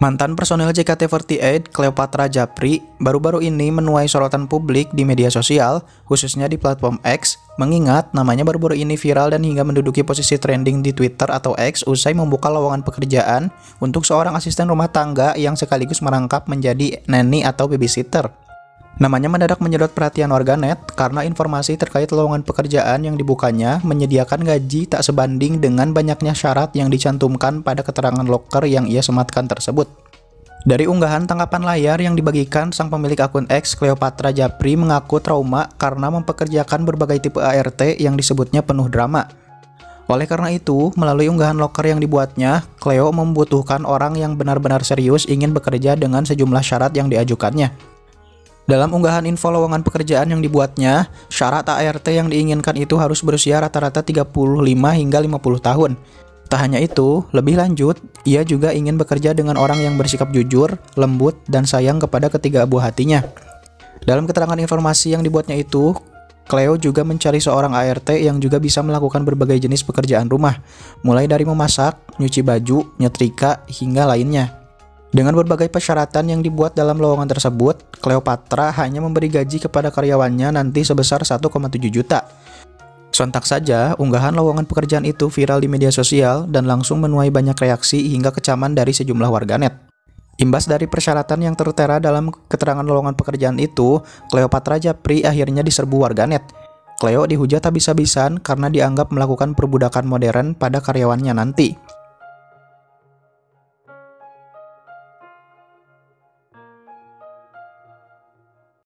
Mantan personel JKT48, Cleopatra Japri, baru-baru ini menuai sorotan publik di media sosial, khususnya di platform X, mengingat namanya baru-baru ini viral dan hingga menduduki posisi trending di Twitter atau X usai membuka lowongan pekerjaan untuk seorang asisten rumah tangga yang sekaligus merangkap menjadi nanny atau babysitter. Namanya mendadak menyedot perhatian warganet karena informasi terkait lowongan pekerjaan yang dibukanya menyediakan gaji tak sebanding dengan banyaknya syarat yang dicantumkan pada keterangan loker yang ia sematkan tersebut. Dari unggahan tangkapan layar yang dibagikan, sang pemilik akun X, Cleopatra Japri, mengaku trauma karena mempekerjakan berbagai tipe ART yang disebutnya penuh drama. Oleh karena itu, melalui unggahan loker yang dibuatnya, Cleo membutuhkan orang yang benar-benar serius ingin bekerja dengan sejumlah syarat yang diajukannya. Dalam unggahan info lowongan pekerjaan yang dibuatnya, syarat ART yang diinginkan itu harus berusia rata-rata 35 hingga 50 tahun. Tak hanya itu, lebih lanjut, ia juga ingin bekerja dengan orang yang bersikap jujur, lembut, dan sayang kepada ketiga buah hatinya. Dalam keterangan informasi yang dibuatnya itu, Cleo juga mencari seorang ART yang juga bisa melakukan berbagai jenis pekerjaan rumah, mulai dari memasak, nyuci baju, nyetrika, hingga lainnya. Dengan berbagai persyaratan yang dibuat dalam lowongan tersebut, Cleopatra hanya memberi gaji kepada karyawannya nanti sebesar 1,7 juta. Sontak saja, unggahan lowongan pekerjaan itu viral di media sosial dan langsung menuai banyak reaksi hingga kecaman dari sejumlah warganet. Imbas dari persyaratan yang tertera dalam keterangan lowongan pekerjaan itu, Cleopatra Japri akhirnya diserbu warganet. Cleo dihujat habis-habisan karena dianggap melakukan perbudakan modern pada karyawannya nanti.